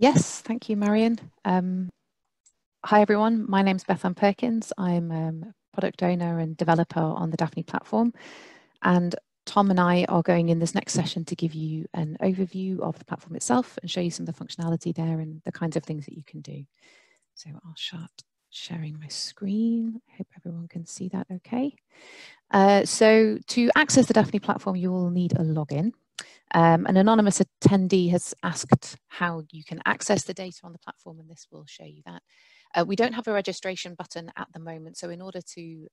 Yes, thank you, Marion. Um, hi, everyone. My name is Bethan Perkins. I'm um, product owner and developer on the DAFNI platform. And Tom and I are going in this next session to give you an overview of the platform itself and show you some of the functionality there and the kinds of things that you can do. So I'll start sharing my screen. I hope everyone can see that okay. Uh, so to access the DAFNI platform, you will need a login. Um, an anonymous attendee has asked how you can access the data on the platform and this will show you that. Uh, we don't have a registration button at the moment, so in order to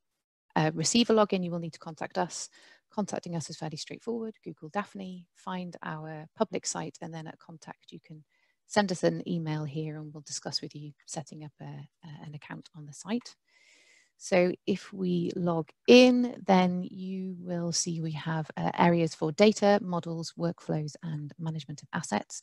uh, receive a login, you will need to contact us. Contacting us is fairly straightforward. Google DAFNI, find our public site, and then at contact, you can send us an email here and we'll discuss with you setting up a, an account on the site. So if we log in, then you will see we have uh, areas for data, models, workflows, and management of assets.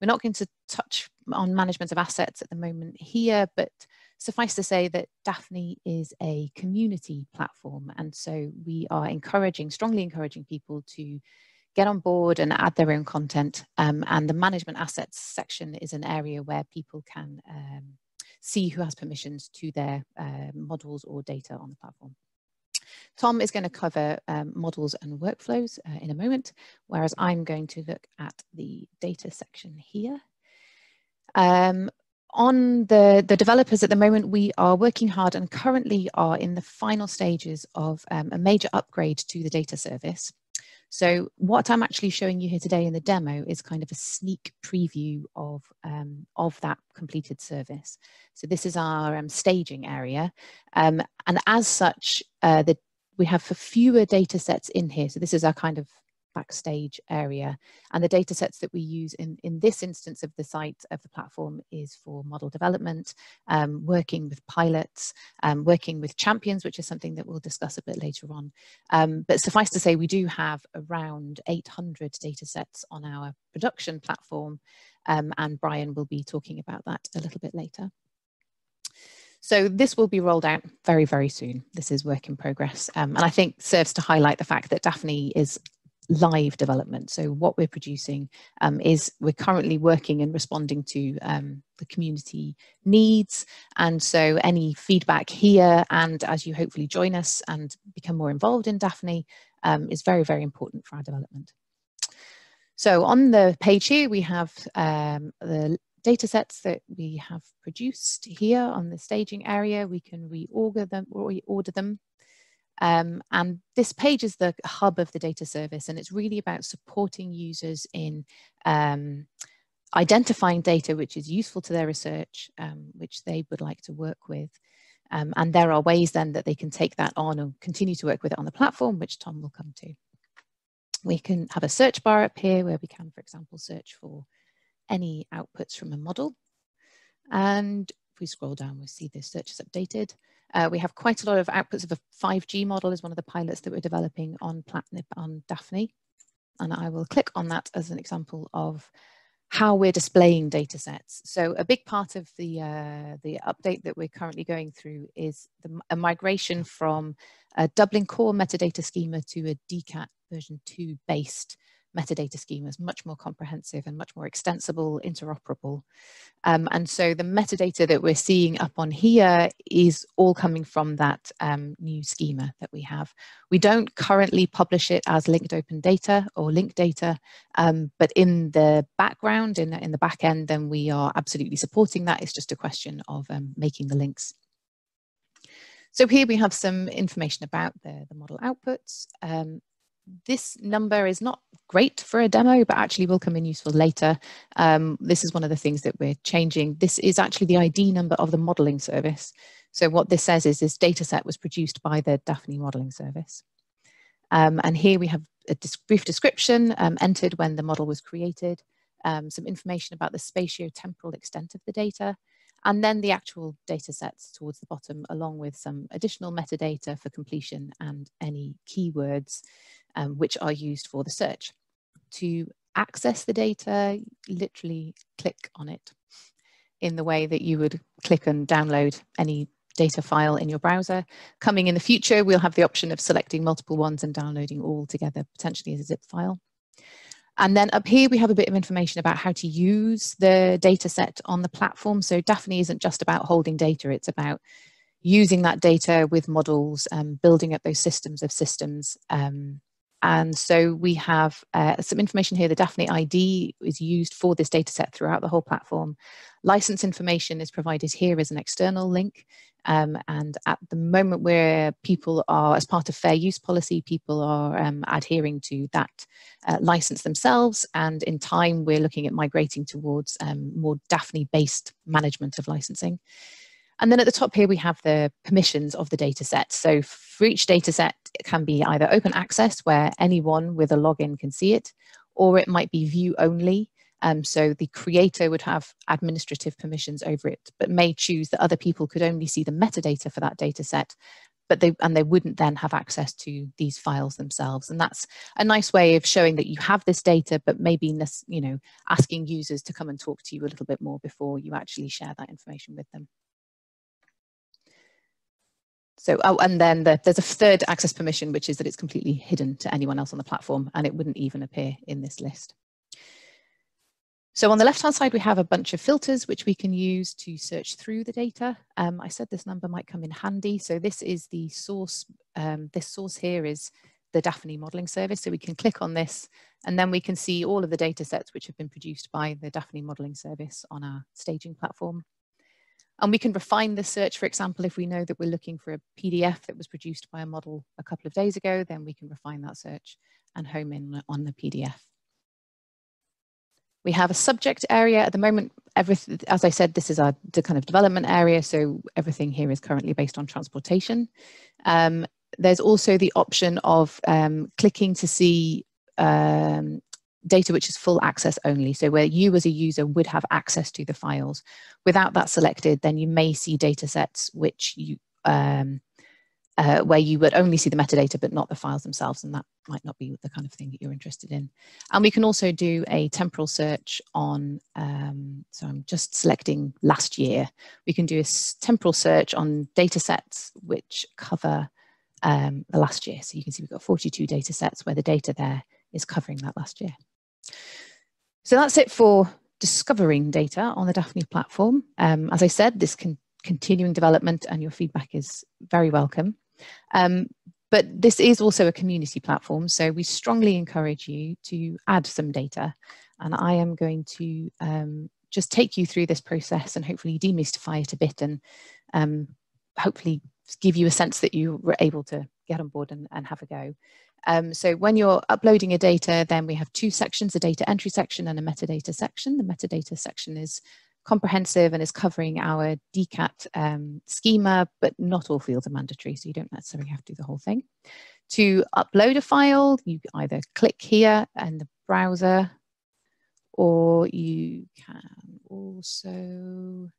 We're not going to touch on management of assets at the moment here, but suffice to say that DAFNI is a community platform. And so we are encouraging, strongly encouraging people to get on board and add their own content. Um, and the management assets section is an area where people can um, see who has permissions to their uh, models or data on the platform. Tom is going to cover um, models and workflows uh, in a moment, whereas I'm going to look at the data section here. Um, on the, the developers at the moment, we are working hard and currently are in the final stages of um, a major upgrade to the data service. So what I'm actually showing you here today in the demo is kind of a sneak preview of, um, of that completed service. So this is our um, staging area. Um, and as such, uh, the, we have for fewer data sets in here. So this is our kind of backstage area. And the data sets that we use in, in this instance of the site of the platform is for model development, um, working with pilots, um, working with champions, which is something that we'll discuss a bit later on. Um, but suffice to say, we do have around 800 data sets on our production platform. Um, and Brian will be talking about that a little bit later. So this will be rolled out very, very soon. This is work in progress. Um, and I think serves to highlight the fact that DAFNI is live development. So what we're producing um, is we're currently working and responding to um, the community needs. And so any feedback here and as you hopefully join us and become more involved in DAFNI um, is very, very important for our development. So on the page here, we have um, the data sets that we have produced here on the staging area. We can reorder them, reorder them um, and this page is the hub of the data service, and it's really about supporting users in um, identifying data which is useful to their research, um, which they would like to work with. Um, and there are ways then that they can take that on and continue to work with it on the platform, which Tom will come to. We can have a search bar up here where we can, for example, search for any outputs from a model. And if we scroll down, we'll see the search is updated. Uh, we have quite a lot of outputs of a 5G model is one of the pilots that we're developing on Platnip on DAFNI. And I will click on that as an example of how we're displaying data sets. So a big part of the, uh, the update that we're currently going through is the, a migration from a Dublin core metadata schema to a DCAT version 2 based metadata schema is much more comprehensive and much more extensible, interoperable. Um, and so the metadata that we're seeing up on here is all coming from that um, new schema that we have. We don't currently publish it as linked open data or linked data, um, but in the background, in, in the back end, then we are absolutely supporting that. It's just a question of um, making the links. So here we have some information about the, the model outputs. Um, this number is not great for a demo, but actually will come in useful later. Um, this is one of the things that we're changing. This is actually the ID number of the modeling service. So what this says is this data set was produced by the DAFNI modeling service. Um, and here we have a brief description um, entered when the model was created, um, some information about the spatio-temporal extent of the data, and then the actual data sets towards the bottom, along with some additional metadata for completion and any keywords um, which are used for the search. To access the data, literally click on it in the way that you would click and download any data file in your browser. Coming in the future, we'll have the option of selecting multiple ones and downloading all together, potentially as a zip file. And then up here, we have a bit of information about how to use the data set on the platform. So DAFNI isn't just about holding data, it's about using that data with models, and building up those systems of systems. Um, and so we have uh, some information here. The DAFNI ID is used for this data set throughout the whole platform. License information is provided here as an external link. Um, and at the moment where people are, as part of fair use policy, people are um, adhering to that uh, license themselves. And in time, we're looking at migrating towards um, more DAFNI-based management of licensing. And then at the top here, we have the permissions of the data set. So for each data set, it can be either open access, where anyone with a login can see it, or it might be view only. Um, so the creator would have administrative permissions over it, but may choose that other people could only see the metadata for that data set, but they and they wouldn't then have access to these files themselves. And that's a nice way of showing that you have this data, but maybe you know asking users to come and talk to you a little bit more before you actually share that information with them. So, oh, and then the, there's a third access permission, which is that it's completely hidden to anyone else on the platform and it wouldn't even appear in this list. So on the left-hand side, we have a bunch of filters which we can use to search through the data. Um, I said this number might come in handy. So this is the source. Um, this source here is the DAFNI modeling service. So we can click on this and then we can see all of the data sets which have been produced by the DAFNI modeling service on our staging platform. And we can refine the search, for example, if we know that we're looking for a PDF that was produced by a model a couple of days ago, then we can refine that search and home in on the PDF. We have a subject area at the moment. Everything, as I said, this is our kind of development area, so everything here is currently based on transportation. Um, there's also the option of um, clicking to see um, data which is full access only. So where you as a user would have access to the files. Without that selected, then you may see data sets which you um, uh, where you would only see the metadata but not the files themselves and that might not be the kind of thing that you're interested in. And we can also do a temporal search on, um, so I'm just selecting last year. We can do a temporal search on data sets which cover um, the last year. So you can see we've got 42 data sets where the data there is covering that last year. So that's it for discovering data on the DAFNI platform. Um, as I said, this can continuing development and your feedback is very welcome. Um, but this is also a community platform, so we strongly encourage you to add some data. And I am going to um, just take you through this process and hopefully demystify it a bit and um, hopefully give you a sense that you were able to get on board and, and have a go. Um, so when you're uploading your data, then we have two sections, a data entry section and a metadata section. The metadata section is comprehensive and is covering our DCAT um, schema, but not all fields are mandatory, so you don't necessarily have to do the whole thing. To upload a file, you either click here in the browser, or you can also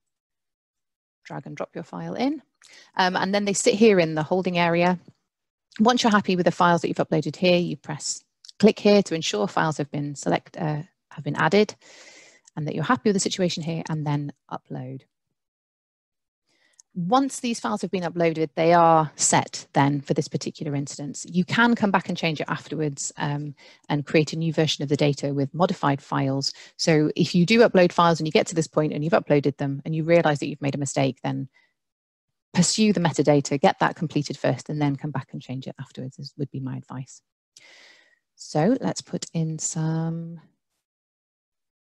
drag and drop your file in. Um, and then they sit here in the holding area. Once you're happy with the files that you've uploaded here, you press click here to ensure files have been select uh, have been added and that you're happy with the situation here and then upload. Once these files have been uploaded, they are set then for this particular instance. You can come back and change it afterwards um, and create a new version of the data with modified files. So if you do upload files and you get to this point and you've uploaded them and you realize that you've made a mistake, then pursue the metadata, get that completed first, and then come back and change it afterwards, would be my advice. So let's put in some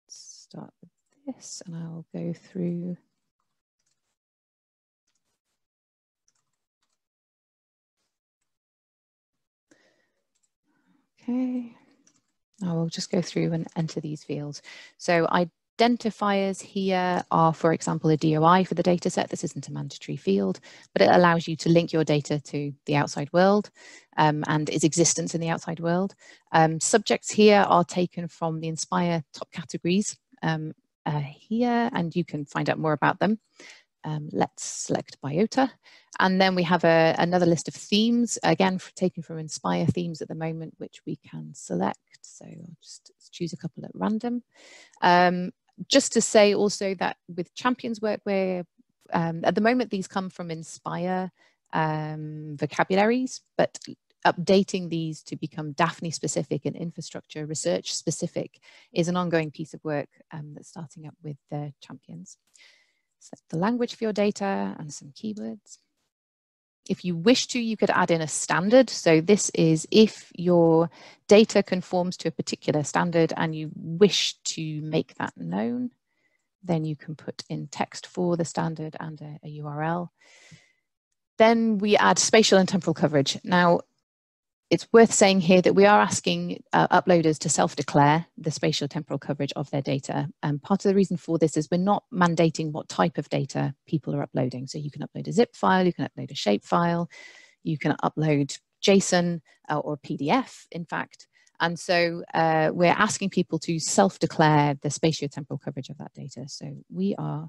start with this and I'll go through Okay, I will just go through and enter these fields. So identifiers here are, for example, a DOI for the data set. This isn't a mandatory field, but it allows you to link your data to the outside world um, and its existence in the outside world. Um, subjects here are taken from the Inspire top categories um, uh, here and you can find out more about them. Um, let's select biota. And then we have a, another list of themes, again, taken from Inspire themes at the moment, which we can select. So I'll just choose a couple at random. Um, just to say also that with Champions work, where um, at the moment these come from Inspire um, vocabularies, but updating these to become DAFNI specific and infrastructure research specific is an ongoing piece of work um, that's starting up with the champions. Select the language for your data and some keywords. If you wish to, you could add in a standard. So this is if your data conforms to a particular standard and you wish to make that known, then you can put in text for the standard and a, a URL. Then we add spatial and temporal coverage. Now, it's worth saying here that we are asking uh, uploaders to self-declare the spatial temporal coverage of their data. And part of the reason for this is we're not mandating what type of data people are uploading. So you can upload a zip file, you can upload a shape file, you can upload JSON uh, or PDF, in fact. And so uh, we're asking people to self-declare the spatiotemporal coverage of that data. So we are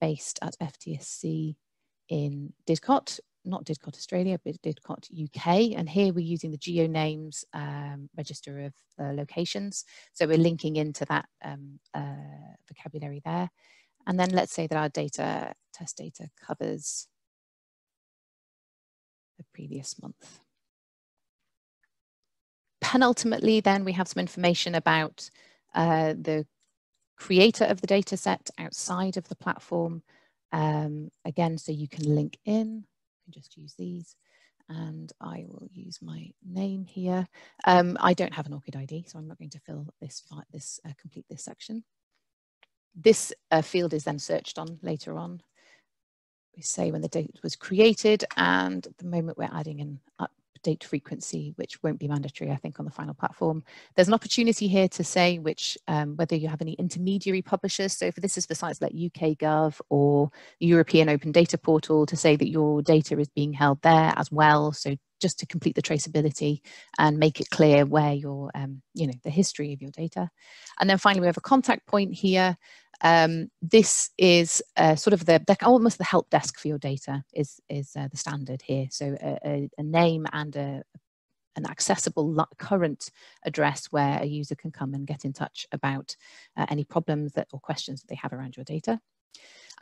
based at FTSC in DIDCOT, not DIDCOT Australia, but DIDCOT UK. And here we're using the GeoNames um, register of uh, locations. So we're linking into that um, uh, vocabulary there. And then let's say that our data, test data covers the previous month. Penultimately, then we have some information about uh, the creator of the data set outside of the platform, um, again, so you can link in, can just use these and I will use my name here. Um, I don't have an ORCID ID, so I'm not going to fill this, this uh, complete this section. This uh, field is then searched on later on. We say when the date was created and the moment we're adding an update frequency, which won't be mandatory, I think, on the final platform. There's an opportunity here to say which, um, whether you have any intermediary publishers. So if this is for sites like UKGov or European Open Data Portal to say that your data is being held there as well. So just to complete the traceability and make it clear where your, um, you know, the history of your data. And then finally, we have a contact point here. Um, this is uh, sort of the, the, almost the help desk for your data is, is uh, the standard here. So a, a name and a, an accessible current address where a user can come and get in touch about uh, any problems that or questions that they have around your data.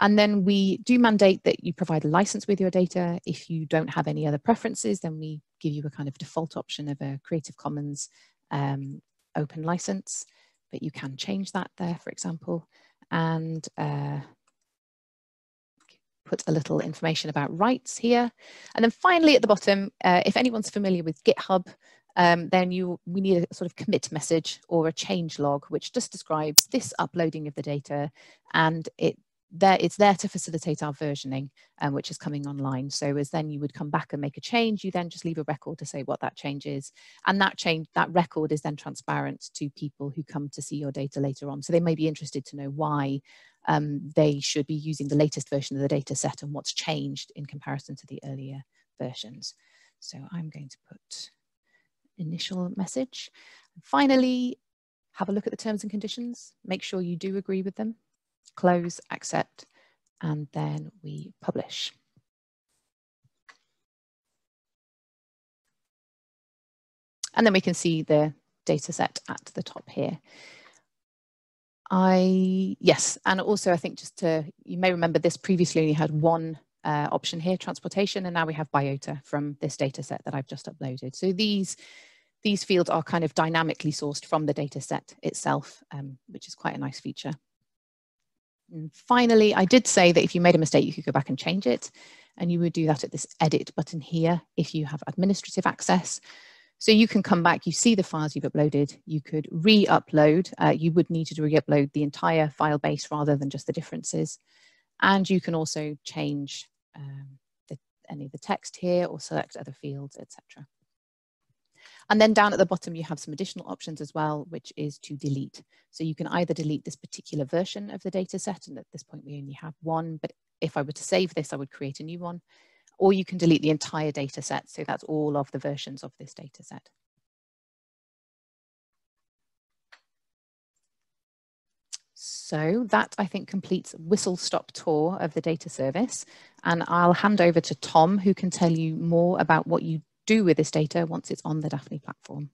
And then we do mandate that you provide a license with your data. If you don't have any other preferences, then we give you a kind of default option of a Creative Commons um, open license, but you can change that there, for example, and uh, put a little information about rights here. And then finally at the bottom, uh, if anyone's familiar with GitHub, um, then you we need a sort of commit message or a change log, which just describes this uploading of the data and it there it's there to facilitate our versioning um, which is coming online. So as then you would come back and make a change you then just leave a record to say what that change is. And that change that record is then transparent to people who come to see your data later on. So they may be interested to know why um, they should be using the latest version of the data set and what's changed in comparison to the earlier versions. So I'm going to put initial message. Finally have a look at the terms and conditions. Make sure you do agree with them close, accept, and then we publish. And then we can see the data set at the top here. I, yes, and also I think just to, you may remember this previously only had one uh, option here, transportation, and now we have biota from this data set that I've just uploaded. So these, these fields are kind of dynamically sourced from the data set itself, um, which is quite a nice feature. And finally, I did say that if you made a mistake, you could go back and change it. And you would do that at this edit button here if you have administrative access. So you can come back, you see the files you've uploaded, you could re-upload. Uh, you would need to re-upload the entire file base rather than just the differences. And you can also change um, the, any of the text here or select other fields, etc. And then down at the bottom, you have some additional options as well, which is to delete. So you can either delete this particular version of the data set, and at this point we only have one, but if I were to save this, I would create a new one, or you can delete the entire data set. So that's all of the versions of this data set. So that I think completes whistle stop tour of the data service. And I'll hand over to Tom, who can tell you more about what you do with this data once it's on the DAFNI platform.